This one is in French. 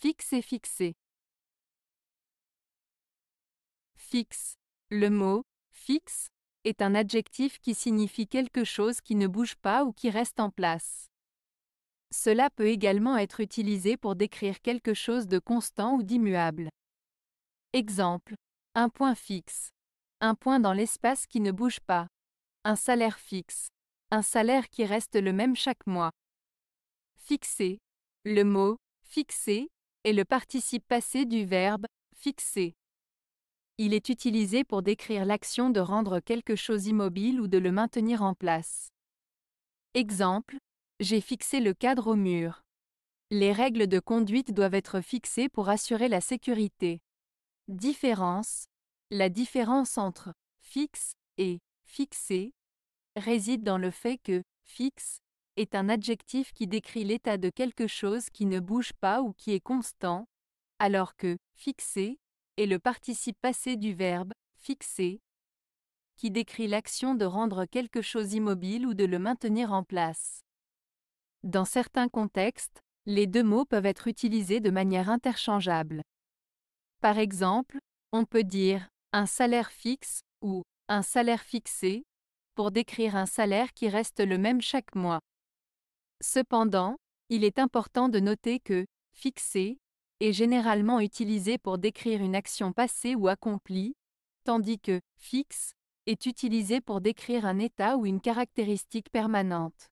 Fixe et fixé. Fixe. Le mot fixe est un adjectif qui signifie quelque chose qui ne bouge pas ou qui reste en place. Cela peut également être utilisé pour décrire quelque chose de constant ou d'immuable. Exemple. Un point fixe. Un point dans l'espace qui ne bouge pas. Un salaire fixe. Un salaire qui reste le même chaque mois. Fixé. Le mot fixé est le participe passé du verbe fixer. Il est utilisé pour décrire l'action de rendre quelque chose immobile ou de le maintenir en place. Exemple. J'ai fixé le cadre au mur. Les règles de conduite doivent être fixées pour assurer la sécurité. Différence. La différence entre fixe et fixé réside dans le fait que fixe est un adjectif qui décrit l'état de quelque chose qui ne bouge pas ou qui est constant, alors que fixé est le participe passé du verbe fixer, qui décrit l'action de rendre quelque chose immobile ou de le maintenir en place. Dans certains contextes, les deux mots peuvent être utilisés de manière interchangeable. Par exemple, on peut dire un salaire fixe ou un salaire fixé pour décrire un salaire qui reste le même chaque mois. Cependant, il est important de noter que fixé est généralement utilisé pour décrire une action passée ou accomplie, tandis que fixe est utilisé pour décrire un état ou une caractéristique permanente.